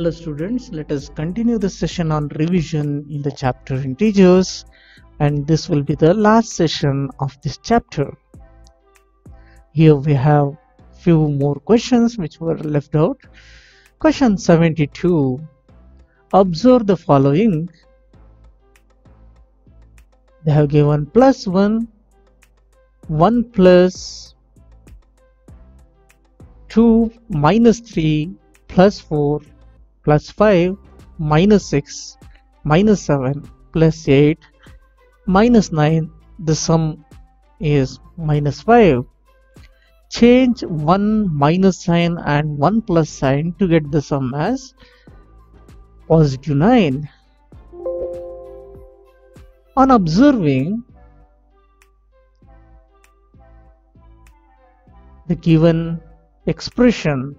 Hello students, let us continue the session on revision in the chapter integers and this will be the last session of this chapter. Here we have few more questions which were left out. Question 72. Observe the following. They have given plus 1, 1 plus 2 minus 3 plus 4 plus 5 minus 6 minus 7 plus 8 minus 9 the sum is minus 5 change one minus sign and one plus sign to get the sum as positive 9 on observing the given expression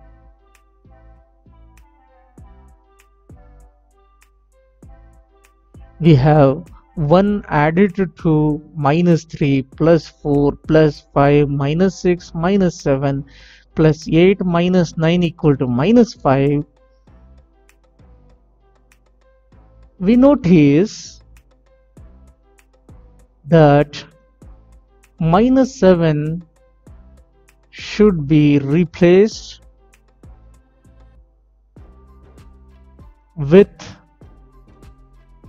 we have 1 added to minus 3 plus 4 plus 5 minus 6 minus 7 plus 8 minus 9 equal to minus 5 we notice that minus 7 should be replaced with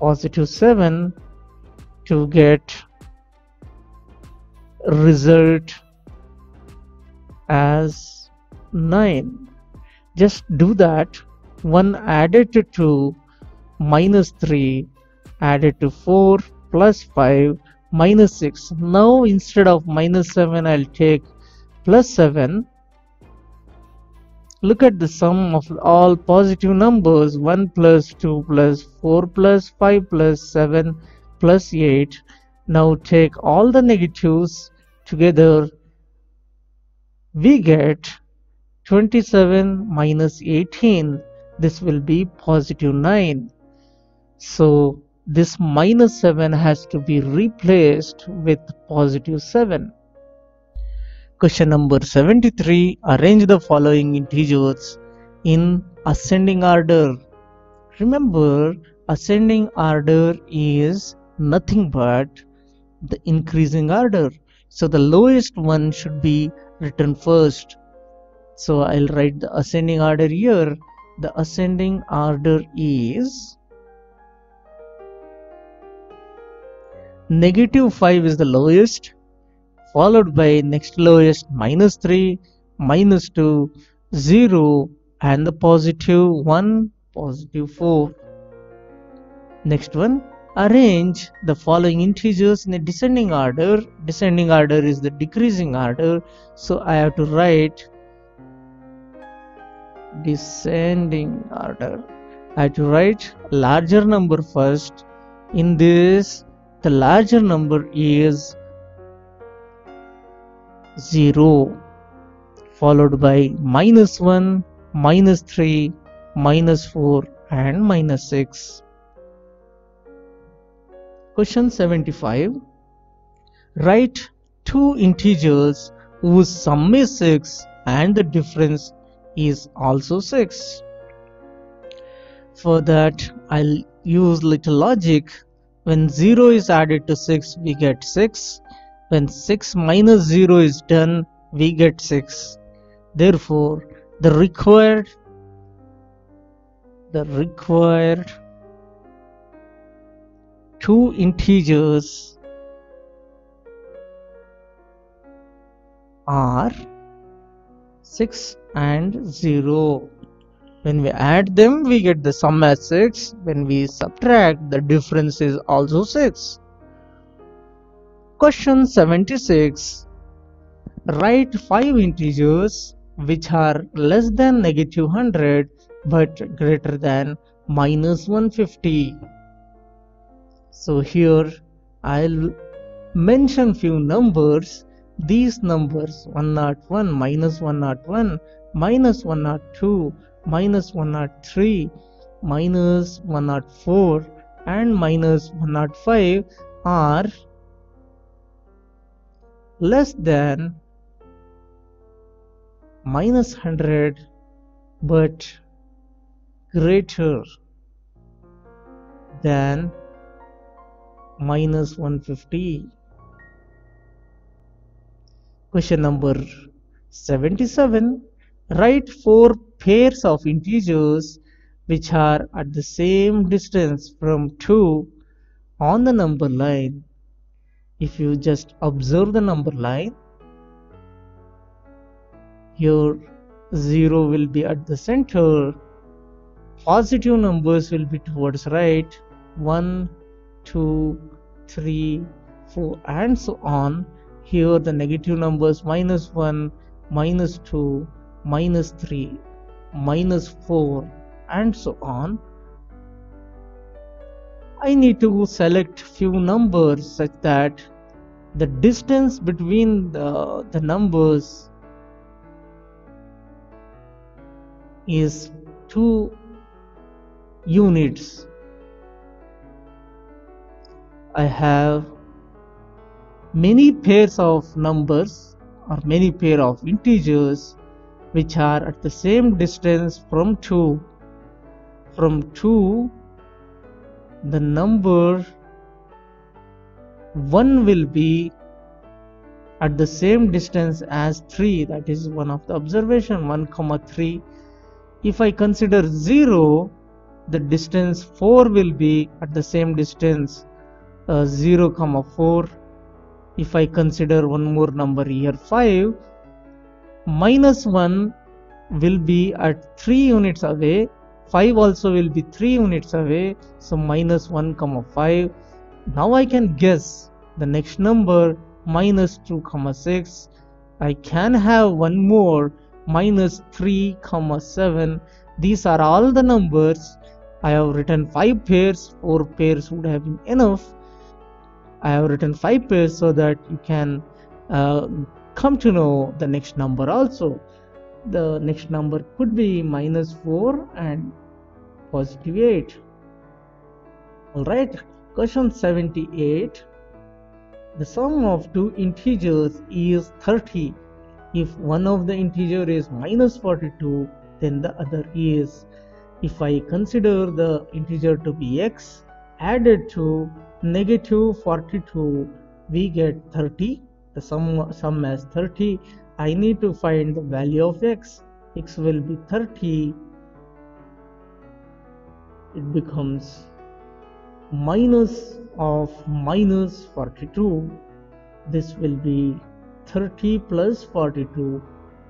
positive 7 to get result as 9 just do that. 1 added to 2 minus 3 added to 4 plus 5 minus 6 now instead of minus 7 I'll take plus 7 look at the sum of all positive numbers. 1 plus 2 plus 4 plus 5 plus 7 plus 8 now take all the negatives together. We get 27 minus 18 this will be positive 9 so this minus 7 has to be replaced with positive 7 Question number 73. Arrange the following integers in ascending order. Remember, ascending order is nothing but the increasing order. So the lowest one should be written first. So I'll write the ascending order here. The ascending order is negative 5 is the lowest followed by next lowest minus 3 minus 2 0 and the positive 1 positive 4 next one arrange the following integers in a descending order. Descending order is the decreasing order. So i have to write descending order. I have to write larger number first. In this the larger number is 0 followed by minus 1, minus 3, minus 4 and minus 6. Question 75. Write two integers whose sum is 6 and the difference is also 6. For that I'll use little logic. When 0 is added to 6 we get 6 when 6 minus 0 is done we get 6 therefore the required the required two integers are 6 and 0 when we add them we get the sum as 6 when we subtract the difference is also 6 Question 76. Write 5 integers which are less than negative 100 but greater than minus 150. So here I'll mention few numbers. These numbers 101, minus 101, minus 102, minus 103, minus 104 and minus 105 are less than minus 100 but greater than minus 150. Question number 77. Write four pairs of integers which are at the same distance from 2 on the number line. If you just observe the number line, your 0 will be at the center, positive numbers will be towards right, 1, 2, 3, 4 and so on. Here the negative numbers minus 1, minus 2, minus 3, minus 4 and so on. I need to select few numbers such that the distance between the, the numbers is 2 units. I have many pairs of numbers or many pair of integers which are at the same distance from 2 from 2 the number 1 will be at the same distance as 3 that is one of the observation 1 comma 3 if I consider 0 the distance 4 will be at the same distance uh, 0 comma 4 if I consider one more number here 5 minus 1 will be at 3 units away. 5 also will be 3 units away. So minus 1 comma 5 now I can guess the next number minus 2 comma 6 I can have one more minus 3 comma 7 these are all the numbers. I have written 5 pairs. 4 pairs would have been enough. I have written 5 pairs so that you can uh, come to know the next number also. The next number could be minus 4 and positive 8 alright question 78 the sum of two integers is 30 if one of the integer is minus 42 then the other is. If I consider the integer to be x added to negative 42 we get 30 the sum, sum as 30 I need to find the value of x. X will be 30 it becomes minus of minus 42 this will be 30 plus 42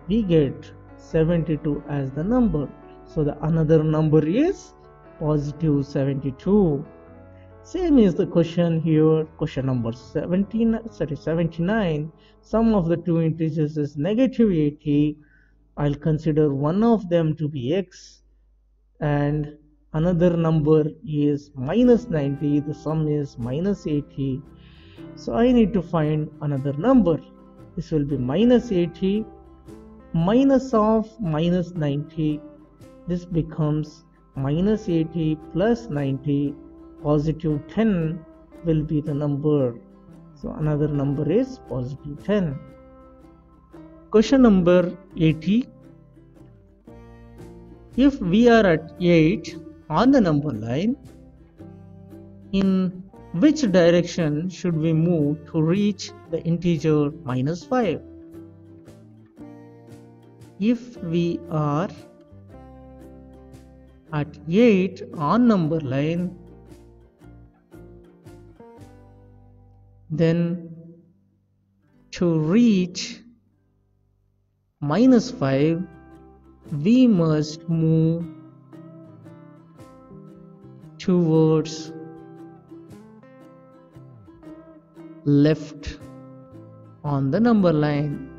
we get 72 as the number. So the another number is positive 72 same is the question here question number 17 sorry 79 sum of the two integers is negative 80 i'll consider one of them to be x and another number is minus 90 the sum is minus 80 so I need to find another number. This will be minus 80 minus of minus 90 this becomes minus 80 plus 90 positive 10 will be the number. So another number is positive 10 question number 80 if we are at 8 on the number line, in which direction should we move to reach the integer minus 5? If we are at 8 on number line, then to reach minus 5 we must move towards left on the number line.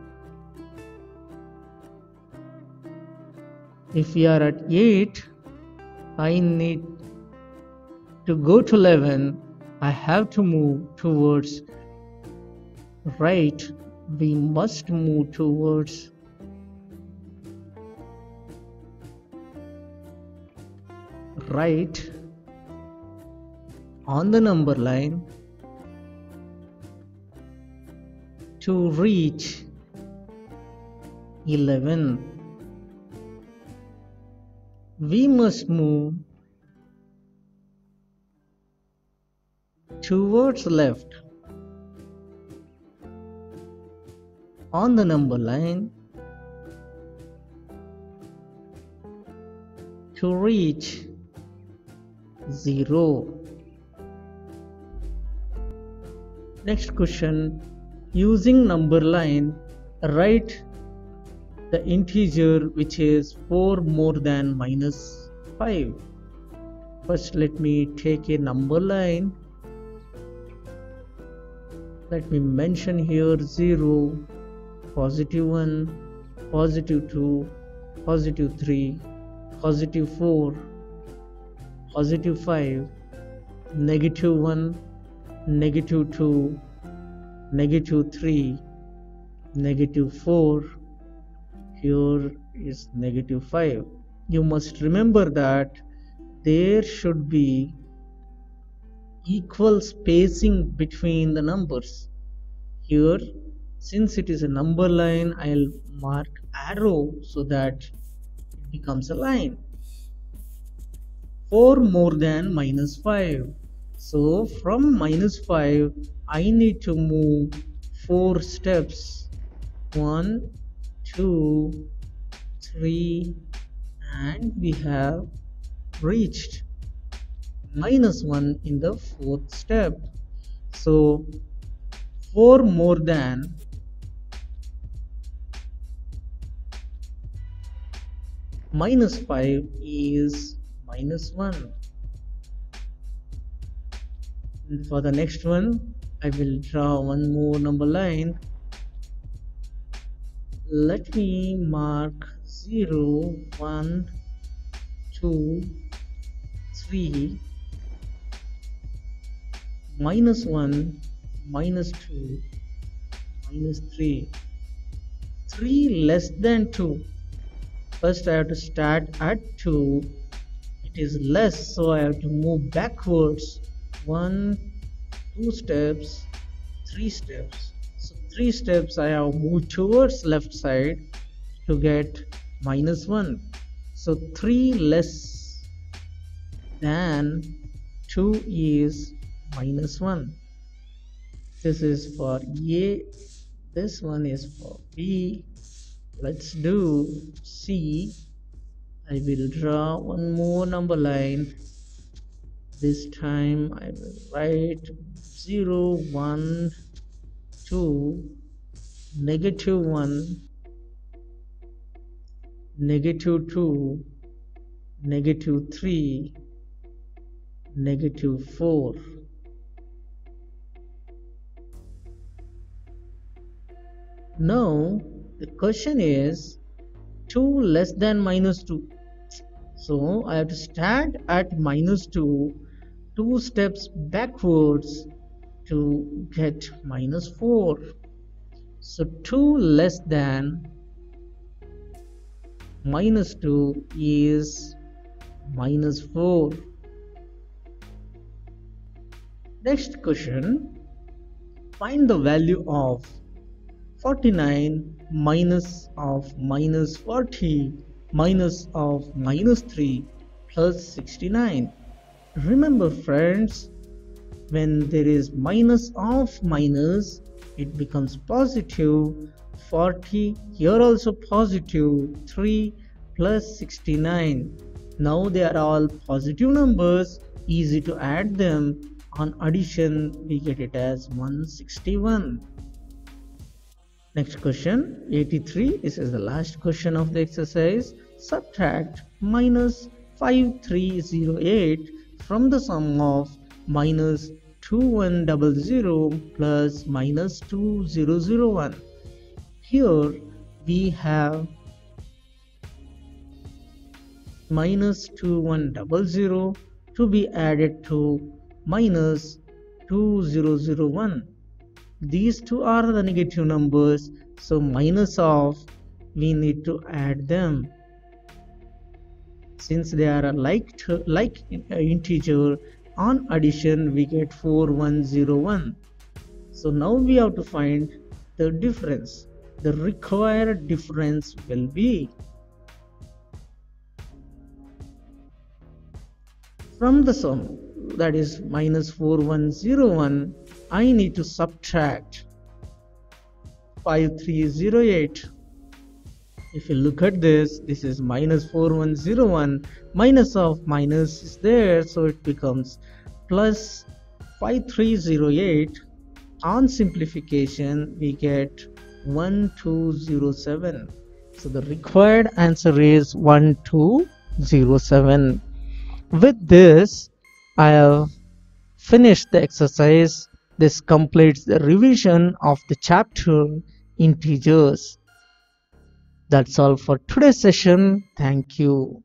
If we are at 8, I need to go to 11. I have to move towards right. We must move towards right on the number line to reach 11 we must move towards left on the number line to reach 0 next question. Using number line write the integer which is 4 more than minus 5 first let me take a number line. Let me mention here 0 positive 1 positive 2 positive 3 positive 4 positive 5 negative 1 negative 2 negative 3 negative 4 here is negative 5 you must remember that there should be equal spacing between the numbers. Here since it is a number line I'll mark arrow so that it becomes a line. 4 more than minus 5 so from minus 5 I need to move 4 steps 1 two, three, and we have reached minus 1 in the fourth step. So 4 more than minus 5 is minus 1. And for the next one, I will draw one more number line. Let me mark 0 1 2 3 minus 1 minus 2 minus 3 3 less than 2 first I have to start at 2 it is less so I have to move backwards 1 2 steps 3 steps. So three steps I have moved towards left side to get minus 1 so 3 less than 2 is minus 1 this is for A. This one is for B. Let's do C. I will draw one more number line this time I will write 0 1 2 negative 1 negative 2 negative 3 negative 4 now the question is 2 less than minus 2 so I have to start at minus 2 two steps backwards to get minus 4 so 2 less than minus 2 is minus 4 next question. Find the value of 49 minus of minus 40 minus of minus 3 plus 69 remember friends when there is minus of minus it becomes positive. 40 here also positive. 3 plus 69 now they are all positive numbers. Easy to add them. On addition we get it as 161 next question 83 this is the last question of the exercise. Subtract minus 5308 from the sum of minus 2100 plus minus 2001 here we have minus 2100 to be added to minus 2001 these two are the negative numbers so minus of we need to add them since they are like to, like integer on addition we get 4101 so now we have to find the difference. The required difference will be from the sum that is minus 4101 I need to subtract 5308 if you look at this this is minus 4101 minus of minus is there so it becomes plus 5308 on simplification we get 1207 so the required answer is 1207 with this I have finished the exercise. This completes the revision of the chapter integers that's all for today's session. Thank you